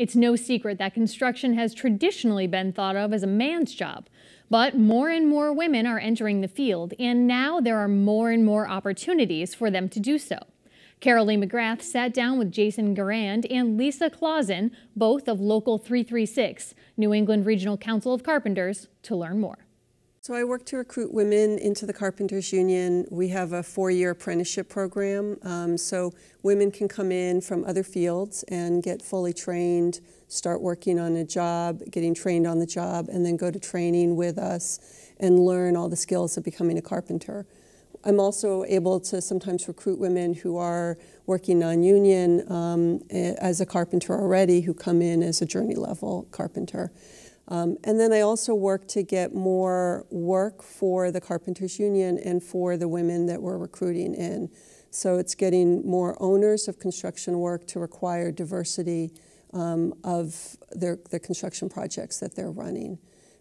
It's no secret that construction has traditionally been thought of as a man's job. But more and more women are entering the field, and now there are more and more opportunities for them to do so. Carolee McGrath sat down with Jason Garand and Lisa Clauson, both of Local 336, New England Regional Council of Carpenters, to learn more. So I work to recruit women into the Carpenters Union. We have a four-year apprenticeship program, um, so women can come in from other fields and get fully trained, start working on a job, getting trained on the job, and then go to training with us and learn all the skills of becoming a carpenter. I'm also able to sometimes recruit women who are working non-union um, as a carpenter already, who come in as a journey level carpenter. Um, and then I also work to get more work for the Carpenters Union and for the women that we're recruiting in. So it's getting more owners of construction work to require diversity um, of their, their construction projects that they're running.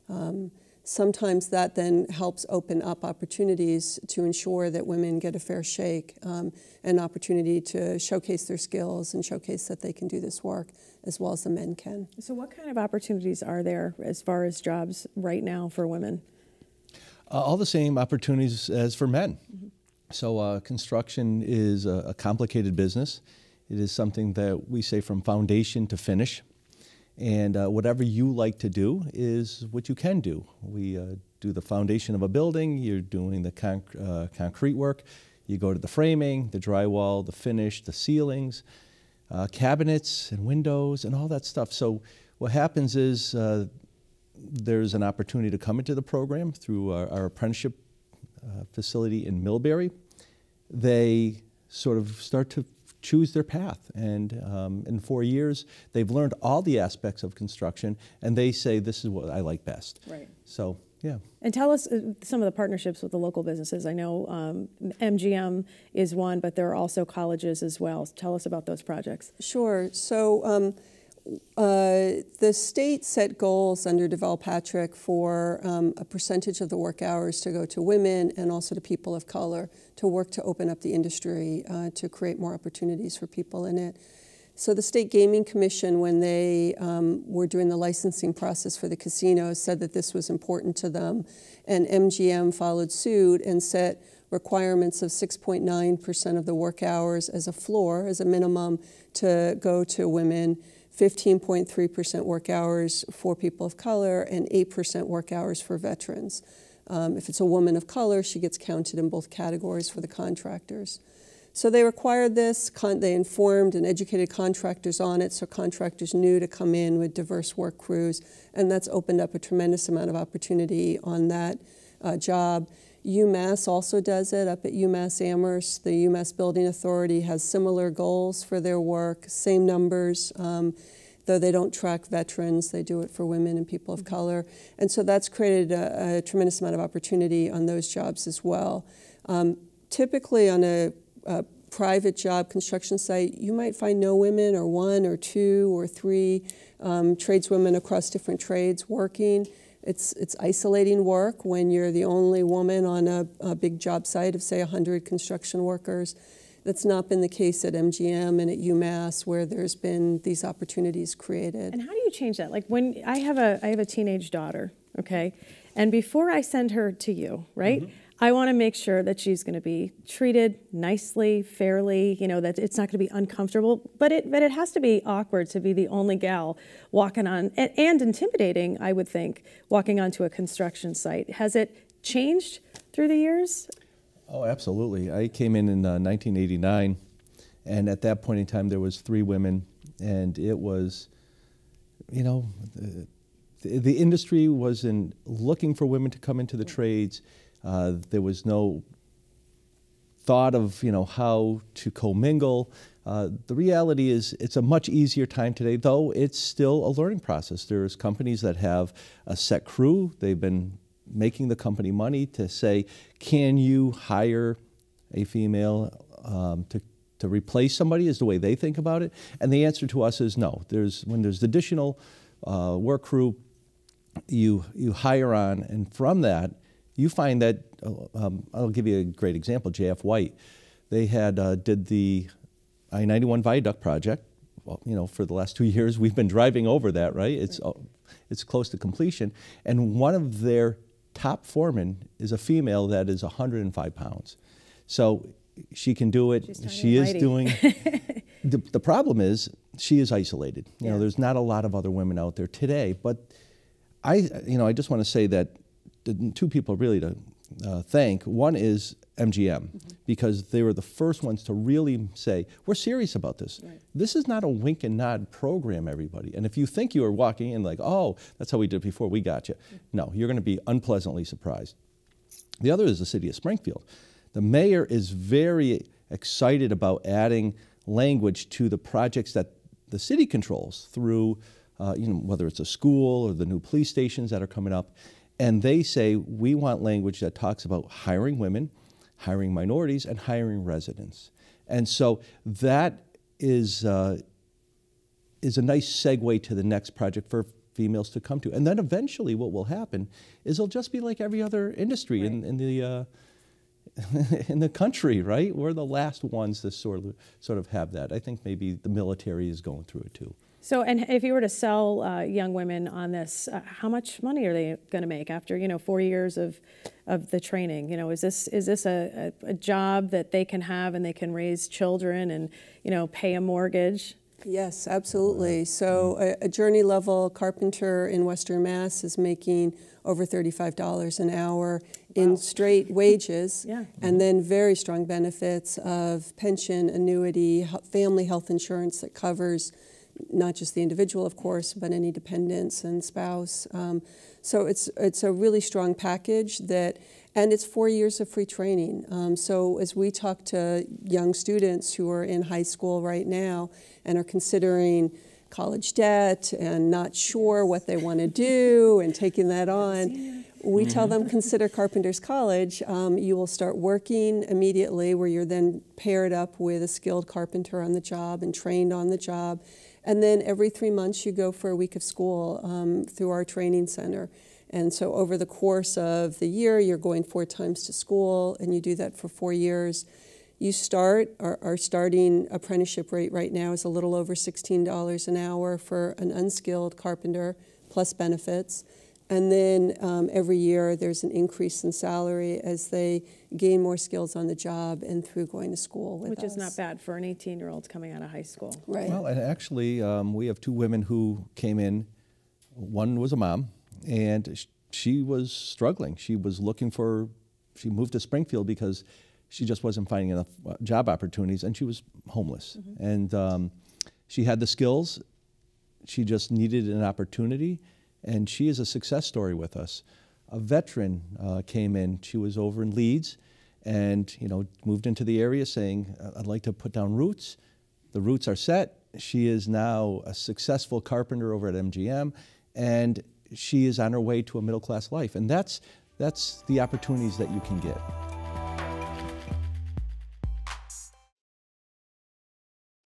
Um, sometimes that then helps open up opportunities to ensure that women get a fair shake, um, an opportunity to showcase their skills and showcase that they can do this work as well as the men can. So, what kind of opportunities are there as far as jobs right now for women? Uh, all the same opportunities as for men. Mm-hmm. So, uh, construction is a, a, complicated business. It is something that we say from foundation to finish. And uh, whatever you like to do is what you can do. We uh, do the foundation of a building, you're doing the conc- uh, concrete work, you go to the framing, the drywall, the finish, the ceilings uh, cabinets and windows and all that stuff. So what happens is uh, there's an opportunity to come into the program through our, our apprenticeship uh, facility in Millbury. They sort of start to choose their path. And um, in four years, they've learned all the aspects of construction, and they say, this is what I like best. Right. So yeah. And tell us uh, some of the partnerships with the local businesses. I know um, MGM is one, but there are also colleges as well. Tell us about those projects. Sure. So um, uh, the state set goals under Deval Patrick for um, a percentage of the work hours to go to women and also to people of color to work to open up the industry uh, to create more opportunities for people in it. So the State Gaming Commission, when they um, were doing the licensing process for the casinos, said that this was important to them, and MGM followed suit and set requirements of 6.9% of the work hours as a floor, as a minimum, to go to women, 15.3% work hours for people of color, and 8% work hours for veterans. Um, if it's a woman of color, she gets counted in both categories for the contractors. So they required this, they informed and educated contractors on it so contractors knew to come in with diverse work crews, and that's opened up a tremendous amount of opportunity on that uh, job. UMass also does it up at UMass Amherst. The UMass Building Authority has similar goals for their work, same numbers. Um, though they don't track veterans, they do it for women and people of color. And so that's created a, a tremendous amount of opportunity on those jobs as well. Um, typically on a a private job construction site, you might find no women or one or two or three um, tradeswomen across different trades working. It's, it's isolating work when you're the only woman on a, a big job site of, say, 100 construction workers. That's not been the case at MGM and at UMass, where there's been these opportunities created. And how do you change that? Like when I have a I have a teenage daughter, okay, and before I send her to you, right? Mm-hmm. I want to make sure that she's going to be treated nicely, fairly, you know, that it's not going to be uncomfortable, but it, but it has to be awkward to be the only gal walking on, and, and intimidating, I would think, walking onto a construction site. Has it changed through the years? Oh, absolutely. I came in in uh, 1989, and at that point in time, there was three women, and it was, you know, the, the industry wasn't looking for women to come into the trades uh, there was no thought of you know how to commingle. Uh, the reality is it's a much easier time today, though it's still a learning process. There's companies that have a set crew. They've been making the company money to say, can you hire a female um, to to replace somebody is the way they think about it. And the answer to us is no. There's when there's additional uh, work crew, you you hire on, and from that you find that, uh, um, I'll give you a great example, JF White. They had uh, did the I-91 viaduct project well, you know, for the last two years, we've been driving over that, right? It's, uh, it's close to completion. And one of their top foremen is a female that is 105 pounds. So she can do it. She is mighty. doing. the, the problem is she is isolated. You Yeah. know, there's not a lot of other women out there today. But I, you know, I just want to say that two people really to uh, thank. One is MGM because they were the first ones to really say we're serious about this. This is not a wink and nod program, everybody. And if you think you are walking in like, oh, that's how we did it before, we got you. No, you're going to be unpleasantly surprised. The other is the city of Springfield. The mayor is very excited about adding language to the projects that the city controls through, uh, you know, whether it's a school or the new police stations that are coming up. And they say we want language that talks about hiring women, hiring minorities, and hiring residents. And so that is uh, is a nice segue to the next project for females to come to. And then eventually, what will happen is it'll just be like every other industry in, in the uh, in the country, right? We're the last ones to sort of sort of have that. I think maybe the military is going through it too. So, and if you were to sell uh, young women on this, uh, how much money are they going to make after you know four years of of the training? You know, is this is this a, a, a job that they can have and they can raise children and you know pay a mortgage? Yes, absolutely. So a, a journey level carpenter in Western Mass is making over $35 an hour in straight wages. Yeah. And then very strong benefits of pension, annuity, family health insurance that covers not just the individual, of course, but any dependents and spouse. Um, so it's it's a really strong package that, and it's four years of free training. Um, so as we talk to young students who are in high school right now and are considering college debt and not sure what they want to do and taking that on. We tell them consider Carpenters College. Um, you will start working immediately, where you're then paired up with a skilled carpenter on the job and trained on the job. And then every three months, you go for a week of school um, through our training center. And so, over the course of the year, you're going four times to school, and you do that for four years. You start, our, our starting apprenticeship rate right now is a little over $16 an hour for an unskilled carpenter, plus benefits. And then um, every year there's an increase in salary as they gain more skills on the job and through going to school with Which us. is not bad for an 18 year old coming out of high school. Right. Well, and actually, um, we have two women who came in. One was a mom, and she was struggling. She was looking for, she moved to Springfield because she just wasn't finding enough uh, job opportunities, and she was homeless. And um, she had the skills, she just needed an opportunity, and she is a success story with us. A veteran uh, came in. She was over in Leeds, and you know moved into the area, saying, "I'd like to put down roots." The roots are set. She is now a successful carpenter over at MGM, and she is on her way to a middle class life. And that's that's the opportunities that you can get.